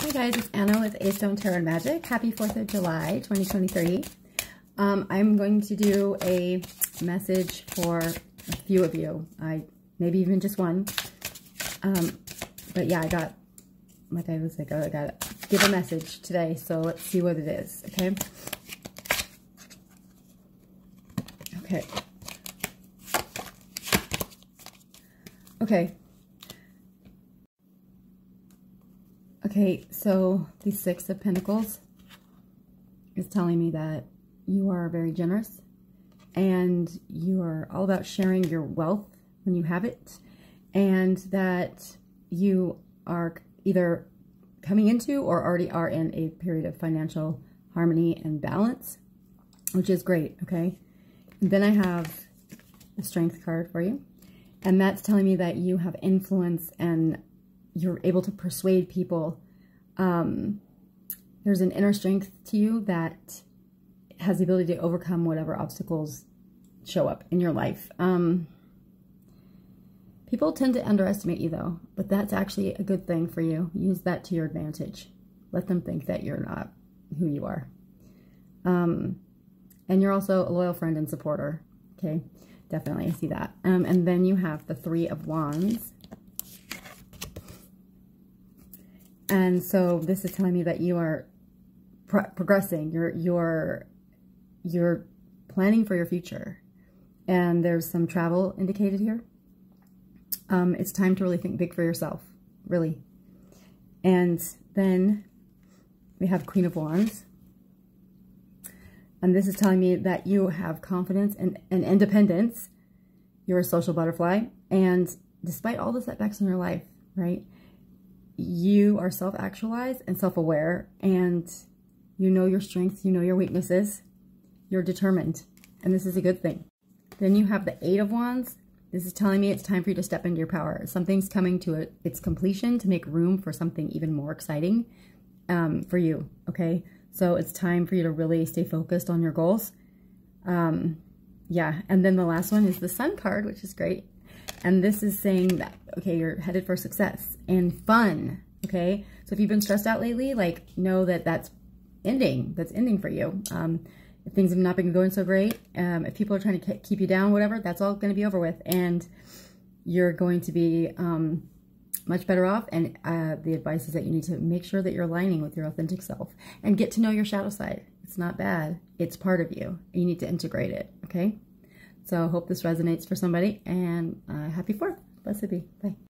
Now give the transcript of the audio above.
Hi guys, it's Anna with A Stone Tarot Magic. Happy 4th of July, 2023. Um, I'm going to do a message for a few of you. I Maybe even just one. Um, but yeah, I got, like I was like, oh, I got to give a message today. So let's see what it is, okay? Okay. Okay, Okay, so the Six of Pentacles is telling me that you are very generous and you are all about sharing your wealth when you have it and that you are either coming into or already are in a period of financial harmony and balance, which is great, okay? And then I have the Strength card for you. And that's telling me that you have influence and you're able to persuade people. Um, there's an inner strength to you that has the ability to overcome whatever obstacles show up in your life. Um, people tend to underestimate you though, but that's actually a good thing for you. Use that to your advantage. Let them think that you're not who you are. Um, and you're also a loyal friend and supporter. Okay, definitely I see that. Um, and then you have the Three of Wands. And so this is telling me that you are pro progressing. You're, you're, you're planning for your future. And there's some travel indicated here. Um, it's time to really think big for yourself, really. And then we have Queen of Wands. And this is telling me that you have confidence and, and independence. You're a social butterfly. And despite all the setbacks in your life, right, you are self-actualized and self-aware and you know your strengths, you know your weaknesses, you're determined, and this is a good thing. Then you have the Eight of Wands. This is telling me it's time for you to step into your power. Something's coming to it, its completion to make room for something even more exciting um, for you, okay? So it's time for you to really stay focused on your goals. Um, yeah, and then the last one is the Sun card, which is great. And this is saying that, okay, you're headed for success and fun, okay? So if you've been stressed out lately, like, know that that's ending. That's ending for you. Um, if things have not been going so great, um, if people are trying to keep you down, whatever, that's all going to be over with. And you're going to be um, much better off. And uh, the advice is that you need to make sure that you're aligning with your authentic self and get to know your shadow side. It's not bad. It's part of you. You need to integrate it, okay? So I hope this resonates for somebody, and uh, happy 4th. Blessed be. Bye.